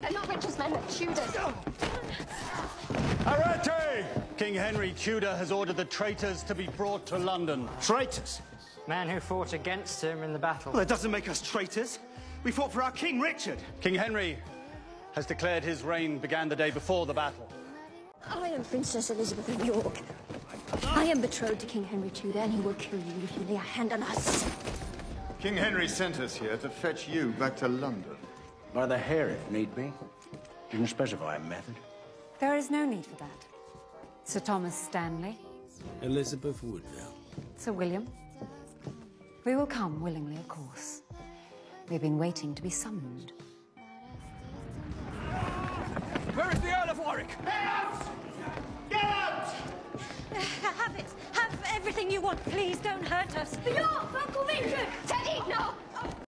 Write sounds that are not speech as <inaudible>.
They're not Richard's men, they're Tudors. Arete! King Henry Tudor has ordered the traitors to be brought to London. Traitors? Men who fought against him in the battle. Well, that doesn't make us traitors. We fought for our King Richard. King Henry has declared his reign began the day before the battle. I am Princess Elizabeth of York. I am betrothed to King Henry Tudor, and he will kill you if you lay a hand on us. King Henry sent us here to fetch you back to London. By the hair, if need be. Didn't specify a method. There is no need for that. Sir Thomas Stanley, Elizabeth Woodville. Sir William. We will come willingly, of course. We've been waiting to be summoned. Where is the Earl of Warwick? Get out! Get out! <laughs> Have it. Have everything you want. Please don't hurt us. The York, Uncle Richard! Teddy, no!